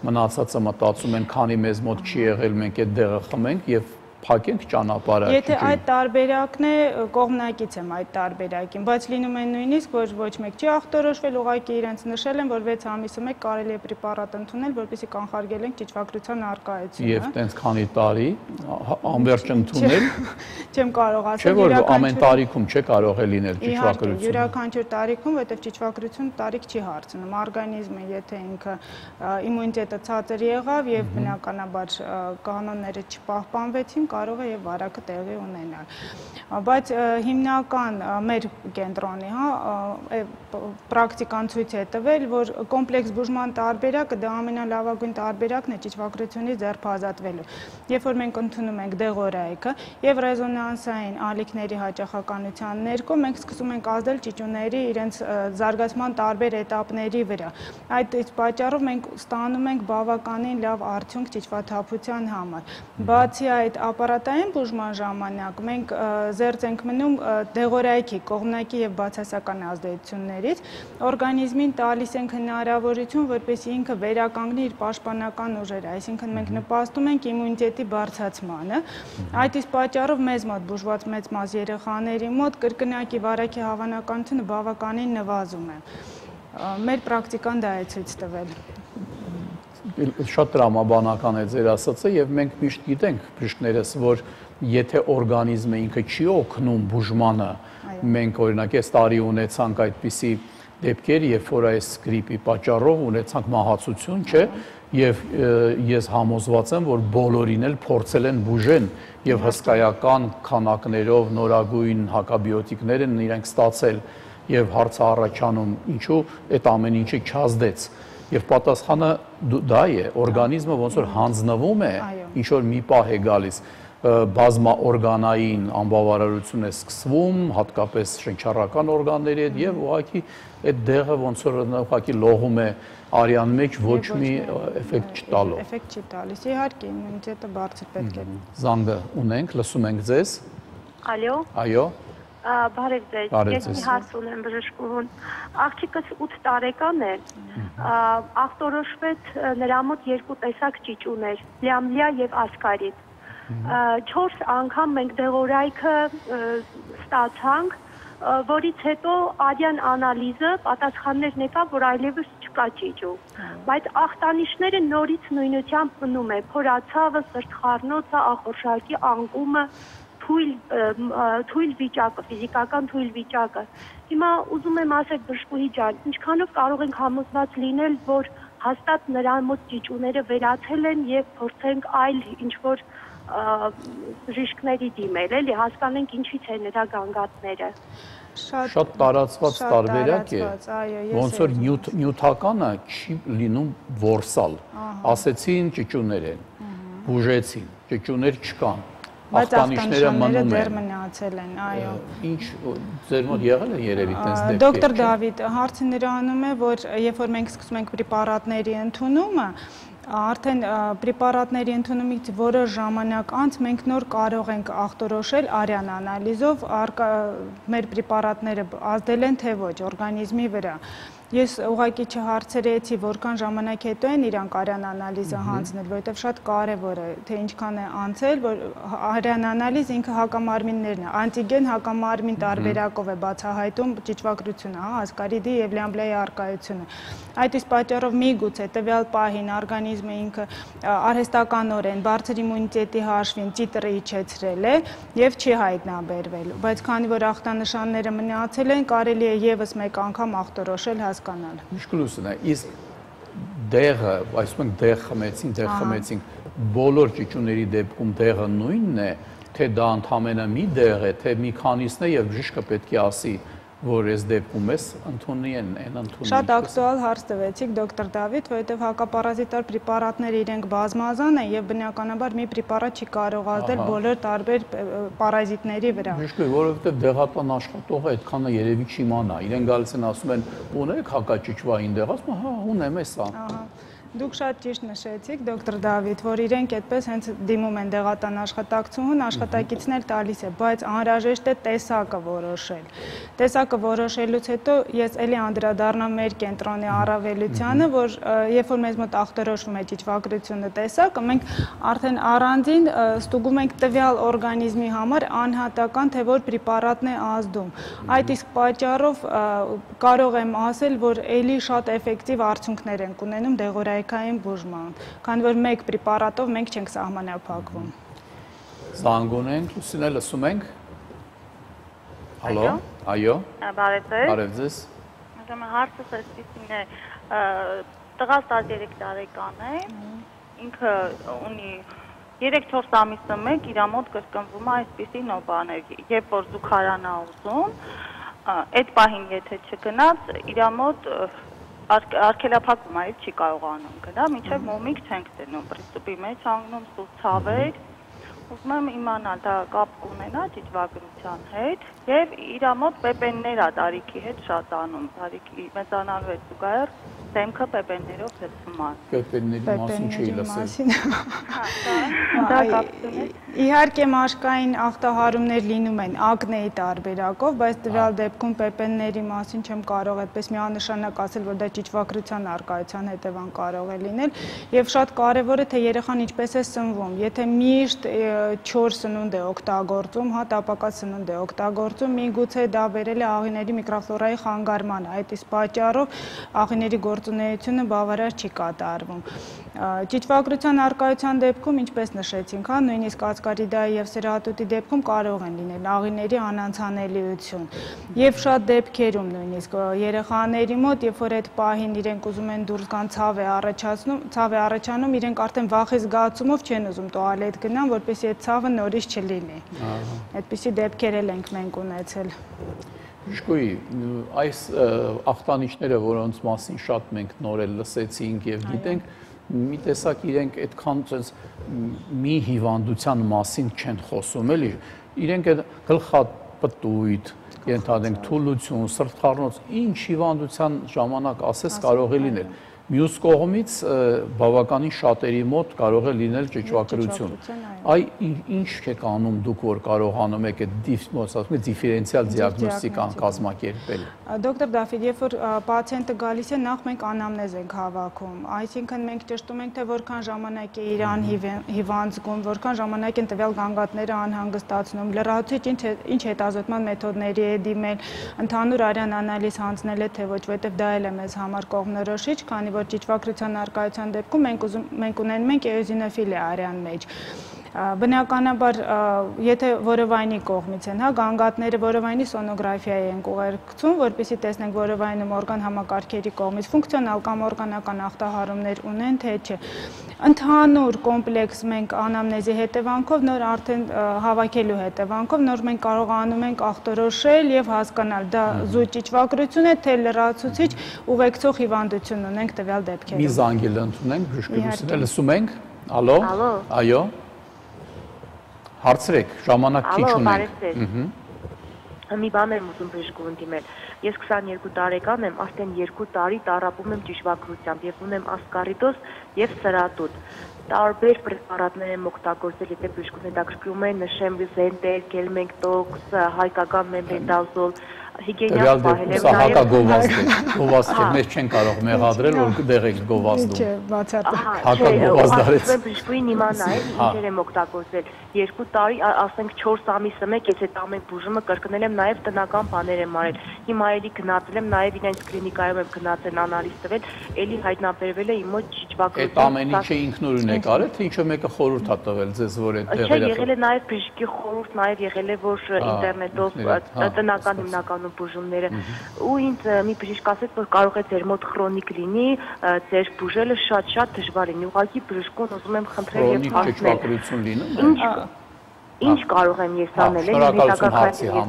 մնացածը մտածում են, քանի մեզ մոտ չի եղել, մենք այդ դեղը խմենք եւ փակենք ճանապարհը։ Եթե այդ տարբերակն է, կողմնակից եմ այդ տարբերակին, բայց լինում է նույնիսկ, որ ոչ մեկ չի ախտորոշվել, ուղղակի իրենց նշել են, որ 6 ամիսը մեկ կարելի է պրեպարատ ընդունել, որպեսզի կանխարգելենք ճիճվագրության արկայությունը։ Եվ տենց քանի տարի անverջ ընդունել։ [LAUGHS] Չեմ կարող ասել։ Չէ՞ որ ամեն տարիքում չէ կարող է լինել ճիճվագրություն։ Յուրաքանչյուր տարիքում, որովհետև ճիճվագրություն տարիք չի հարցնում։ Օրգանիզմը, եթե ինքը իմունիտետը ցածր եղավ եւ բնականաբար կանոնները չպահպանվեցին, կարող է եւ վարակը տեղի ունենալ։ Բայց հիմնական մեր կենտրոնի, հա, պրակտիկան ցույց է տվել, որ կոմպլեքս բուժման տարբերակը դա ամենալավագույն տարբերակն է ճիճվագրությունից ձերբազատվելու։ Երբ որ մենք ընդունում ենք դեղորայքը եւ ռեզոնանսային ալիքների հաճախականության ներքո մենք սկսում ենք ազդել ճիճուների իրենց զարգացման տարբեր этаպների վրա։ Այդ պատճառով մենք ստանում ենք բավականին լավ արդյունք ճիճվաթափության համար։ Բացի այդ, ապ ապարատային բուժման ժամանակ մենք զերծ ենք մնում դեղորայքի կողմնակի եւ բացասական ազդեցություններից, օրգանիզմին տալիս ենք հնարավորություն, որպեսզի ինքը վերականգնի իր պաշտպանական ուժերը, այսինքն մենք նպաստում ենք իմունիտետի բարձրացմանը։ Այդ իսկ պատճառով մեզ մոտ բուժված մեծ մաս երեխաների մոտ կրկնակի վարակի հավանականությունը բավականին նվազում է։ Մեր պրակտիկան դա է ցույց տվել շատ տրամաբանական է ձեր ասածը եւ մենք միշտ գիտենք բժիշկներս որ եթե օրգանիզմը ինքը չի օգնում բուժմանը մենք օրինակ այս տարի ունեցանք այդպիսի դեպքեր երբ որ այս գրիպի պատճառով ունեցանք մահացություն չէ եւ ես համոզված եմ որ բոլորին էլ փորձել են բուժեն եւ հսկայական քանակներով նորագույն հակաբիոտիկներ են իրենք ստացել եւ հարցը առաջանում ինչու այդ ամեն ինչը չազդեց Եվ պատասխանը դա է, օրգանիզմը ոնց որ հանձնվում է, ինչ որ մի պահ է գալիս բազմա օրգանային անբավարարություն է սկսվում, հատկապես շնչառական օրգանների հետ եւ ուղղակի այդ դեղը ոնց որ ուղղակի լողում է արյան մեջ ոչ մի էֆեկտ չտալով։ Էֆեկտ չի տալիս։ Իհարկե, իմունիտետը բարձր պետք է։ Զանգը ունենք, լսում ենք ձեզ։ Ալյո։ Այո։ Բարև ձեզ։ Ես մի հարց ունեմ բժշկուհուն։ Աղջիկս 8 տարեկան է։ Ախտորոշվեց նրա մոտ երկու տեսակ ճիճուներ՝ լյամլիա եւ ասկարիտ։ 4 անգամ մենք դեղորայքը ստացանք, որից հետո արյան անալիզը պատասխաններ եկավ, որ այլևս չկա ճիճու։ Բայց ախտանիշները նորից նույնությամբ մնում է՝ փորացավը, սրտխառնոցը, ախորժակի անկումը, թույլ թույլ վիճակը, ֆիզիկական թույլ վիճակը։ Հիմա ուզում եմ ասել բժշկուհի ջան, ինչքանով կարող ենք համոզված լինել, որ հաստատ նրան մոտ ճիճուները վերացել են եւ փորձենք այլ ինչ որ բժիշկների դիմել, էլի հասկանենք ինչից է նրա գանգատները շատ շատ տարածված տարբերակ է ոնց որ նյութականը չի լինում որսալ ասեցին ճճուներ են բուժեցին ճճուներ չկան բայց ախտանիշները դեռ մնացել են, այո։ Ինչ ձեր մոտ եղել է երևի տես դեպքեր։ Դոկտոր Դավիթ, հարցը նրանում է, որ երբ որ մենք սկսում ենք պրեպարատների ընդունումը, արդեն պրեպարատների ընդունումից որոշ ժամանակ անց մենք նոր կարող ենք ախտորոշել արյան անալիզով մեր պրեպարատները ազդել են թե ոչ օրգանիզմի վրա։ Ես ուղղակի չհարցրեցի, որքան ժամանակ հետո են իրանք արյան անալիզը հանձնել, որովհետև շատ կարևոր է, թե ինչքան է անցել, որ արյան անալիզ ինքը հակամարմիններն է, անտիգեն հակամարմին տարբերակով է բացահայտում ճիճվագրությունը, հա, ասկարիդի եւ լյամբլեի արկայությունը։ Այդ իսկ պատճառով միգուցե տվյալ պահին օրգանիզմը ինքը արհեստականորեն բարձր իմունիտետի հաշվին տիտրը իջեցրել է եւ չի հայտնաբերվել, բայց քանի որ ախտանշանները մնացել են, կարելի է եւս մեկ անգամ ախտորոշել հաս հասկանալ։ Միշկլուսն է, իսկ դեղը, այսպես մենք դեղ խմեցին, դեղ խմեցինք, բոլոր ճիճուների դեպքում դեղը նույնն է, թե դա ընդամենը մի դեղ է, թե մի քանիսն է եւ բժիշկը պետք է ասի որ այս դեպքում էս ընդունի են, են ընդունի։ Շատ ակտուալ հարց տվեցիք դոկտոր Դավիթ, որովհետև հակապարազիտար պրեպարատները իրենք բազմազան են եւ բնականաբար մի պրեպարատ չի կարող ազդել բոլոր տարբեր պարազիտների վրա։ Ճիշտ է, որովհետև դեղատան աշխատողը այդքանը երևի չիմանա։ Իրեն գալիս են ասում են՝ «Ունեք հակաճիճվային դեղ», ասում հա, ունեմ էսա։ Ահա Դուք շատ ճիշտ նշեցիք, դոկտոր Դավիթ, որ իրենք այդպես հենց դիմում են դեղատան աշխատակցուհուն, աշխատակիցն էլ տալիս է, բայց անհրաժեշտ է տեսակը որոշել։ Տեսակը որոշելուց հետո ես ելի անդրադառնամ մեր կենտրոնի առավելությանը, որ երբ որ մեզ մոտ ախտորոշվում է ճիճվագրությունը տեսակը, մենք արդեն առանձին ստուգում ենք տվյալ օրգանիզմի համար անհատական թե որ պրեպարատն է ազդում։ Այդ իսկ պատճառով կարող եմ ասել, որ ելի շատ էֆեկտիվ արդյունքներ են ունենում դեղորայ շարքային բուժման, քանի որ մեկ պրեպարատով մենք չենք սահմանափակվում։ Զանգուն ենք, Լուսինե լսում ենք։ Հալո, այո։ Բարև Բարև ձեզ։ Ուրեմն հարցս այսպեսին է, տղաս 13 տարեկան է, ինքը ունի 3-4 ամիսը մեկ իր մոտ կրկնվում է այսպեսի նոբաներ, երբ որ զուգարանա ուզում, այդ պահին եթե չգնաց, իր մոտ արկելափակում այլ չի կարողանում գնա, մինչև մոմիկ չենք դնում, պրիստուպի մեջ անգնում սուտ ցավեր, ուզում եմ իմանալ դա կապ կունենա ճիճվագրության հետ եւ իր մոտ պեպեններ ա տարիքի հետ շատ անում, տարիքի մեծանալու հետ զուգահեռ դեմքը պեպեններով լցվում է։ Պեպենների մասին չի լսել։ Դա կապ Իհարկե մաշկային ախտահարումներ լինում են ակնեի տարբերակով, բայց տվյալ դեպքում պեպենների մասին չեմ կարող այդպես միանշանակ ասել, որ դա ճիճվագրության արկայության հետևան կարող է լինել, եւ շատ կարեւոր է թե երեխան ինչպես է սնվում։ Եթե միշտ 4 սնունդ է օգտագործում, հա տապակած սնունդ է օգտագործում, միգուցե դա վերել է աղիների միկրոֆլորայի խանգարմանը։ Այդ իսկ պատճառով աղիների գործունեությունը բավարար չի կատարվում։ Ճիճվագրության արկայության դեպքում, ինչպես նշեցինք, հա, նույնիսկ ածկարիդայի եւ սերահատուտի դեպքում կարող են լինել աղիների անանցանելիություն։ Եվ շատ դեպքերում նույնիսկ երեխաների մոտ, երբ որ այդ պահին իրենք ուզում են դուրս գան ցավ է առաջացնում, ցավ է առաջանում, իրենք արդեն վախի զգացումով չեն ուզում տոալետ գնան, որպեսզի այդ ցավը նորից չլինի։ Այդպիսի դեպքեր էլ ենք մենք ունեցել։ Շկոյի, այս ախտանիշները, որոնց մասին շատ մենք նոր էլ լսեցինք եւ գիտենք, մի տեսակ իրենք այդքան ցենց մի հիվանդության մասին չեն խոսում, էլի։ Իրենք այդ գլխապտույտ, ենթադրենք թուլություն, սրտխառնոց, ինչ հիվանդության ժամանակ ասես կարող է լինել։ Մյուս կողմից բավականին շատերի մոտ կարող է լինել ճճվակրություն։ Այ ինչ եք անում դուք որ կարողանում եք այդ եք դիֆերենցիալ դիագնոստիկան կազմակերպել։ Դոկտոր Դավիթ, երբ որ պացիենտը գալիս է, նախ մենք անամնեզ ենք հավաքում, այսինքն մենք ճշտում ենք թե որքան ժամանակ է իրան հիվանդ զգում, որքան ժամանակ են տվյալ գանգատները անհանգստացնում, լրացուցիչ ինչ ինչ հետազոտման մեթոդների է դիմել, ընդհանուր արյան անալիզ հանձնել է թե ոչ, որովհետև դա էլ է մեզ համար կողմնորոշիչ, քանի որ ճիճվակրության արկայության դեպքում մենք ուզում մենք ունենում ենք էոզինոֆիլիա արյան մեջ բնականաբար եթե որովայնի կողմից են, հա, գանգատները որովայնի սոնոգրաֆիայի են ուղարկցում, որպեսզի տեսնենք որովայնում օրգան համակարգերի կողմից ֆունկցիոնալ կամ օրգանական ախտահարումներ ունեն, թե չէ։ Ընդհանուր կոմպլեքս մենք անամնեզի հետևանքով նոր արդեն հավաքելու հետևանքով նոր մենք կարողանում ենք ախտորոշել եւ հասկանալ դա զույգ ճիճվագրություն է, թե լրացուցիչ ուղեկցող հիվանդություն ունենք տվյալ դեպքերում։ Մի զանգել ընդունենք, բժշկությունն լսում ենք։ Ալո։ Այո։ Հարցրեք, ժամանակ քիչ ունենք։ Ահա մի բան եմ ուզում բժշկուն դիմել։ Ես 22 տարեկան եմ, արդեն 2 տարի տարապում եմ ճիշվագրությամբ եւ ունեմ ասկարիդոզ եւ սրատուտ։ Տարբեր պրեպարատներ եմ օգտագործել, եթե բժշկուն հետաքրքրում է, նշեմ Zenter, Gelmectox, հայկական Mebendazole, հիգիենան պահել եմ նաև հակագովազդ է [LAUGHS] գովազդ չէ մեզ չեն կարող մեղադրել որ դեղեք գովազդում չէ բացարձակ հակագովազդարից բժշկուին իմանա է ինչեր եմ օգտագործել երկու տարի ասենք 4 ամիսը մեկ ես այդ ամեն բուժումը կրկնել եմ նաև տնական բաներ եմ արել հիմա էլի գնացել եմ նաև իրենց կլինիկայում եմ գնացել անալիզ տվել էլի հայտնաբերվել է իմ մոտ ճիճվակրություն այդ ամեն ինչը ինքնուրույն եք արել թե ինչը մեկը խորհուրդ է տվել ձեզ որ այդ դեղերը Չէ եղել է նաև բժշկի խորհուրդ նաև եղել է որ ինտերնետով տնական հիմնականում անում բուժումները ու ինձ մի բժիշկ ասեց որ կարող է ձեր մոտ քրոնիկ լինի ձեր բուժելը շատ-շատ դժվար է ուղղակի բժշկուն ուզում եմ խնդրել եւ հարցնել քրոնիկ ճճվակրություն լինում ինչ Ինչ կարող եմ ես անել, էլի հետագա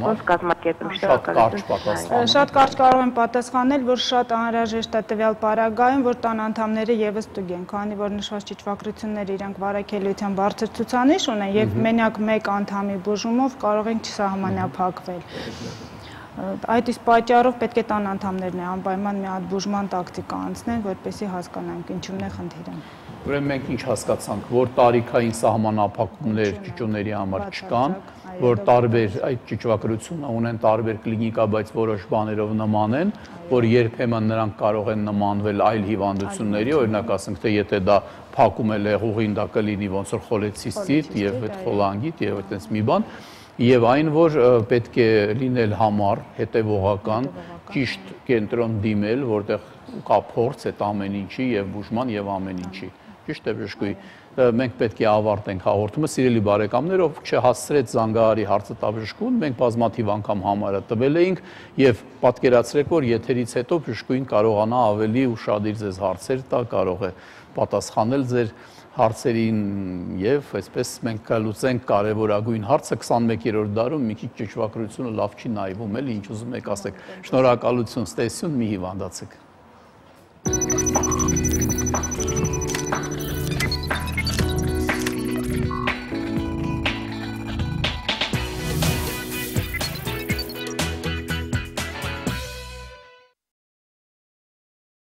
ոնց կազմակերպեմ պատասխան։ Շատ կարճ կարող եմ պատասխանել, որ շատ անհրաժեշտ է տվյալ պարագայում, որ տան անդամները եւս ստուգեն, քանի որ նշված ճիճվակրությունները իրանք վարակելիության բարձր ցուցանիշ ունեն եւ մենակ մեկ անդամի բուժումով կարող են չսահմանափակվել։ Այդ իսկ պատճառով պետք է տան անդամներն անպայման մի հատ բուժման տակտիկա անցնեն, որպեսզի հասկանանք ինչումն է խնդիրը։ Ուրեմն մենք ինչ հասկացանք, որ տարիքային սահմանափակումներ ճիճուների համար չկան, որ տարբեր այդ ճիճվակրությունը ունեն տարբեր կլինիկա, բայց որոշ բաներով նման են, որ երբեմն նրանք կարող են նմանվել այլ հիվանդությունների, օրինակ ասենք թե եթե դա փակում է լեղուղին, դա կլինի ոնց որ խոլեցիստիտ եւ այդ խոլանգիտ եւ այդպես մի բան, եւ այն որ պետք է լինել համառ, հետեւողական, ճիշտ կենտրոն դիմել, որտեղ կա փորձ այդ ամեն ինչի եւ բուժման եւ ամեն ինչի ճիշտ է բժշկուի մենք պետք է ավարտենք հաղորդումը սիրելի բարեկամներ ով չհասցրեց զանգահարի հարցը տա բժշկուն մենք բազմաթիվ անգամ համարը տվել էինք եւ պատկերացրեք որ եթերից հետո բժշկուին կարողանա ավելի ուշադիր ձեզ հարցեր տա կարող է պատասխանել ձեր հարցերին եւ այսպես մենք կլուծենք կարեւորագույն հարցը 21-րդ դարում մի քիչ ճճվակրությունը լավ չի նայվում էլի ինչ ուզում եք ասեք շնորհակալություն ստեսյուն մի հիվանդացեք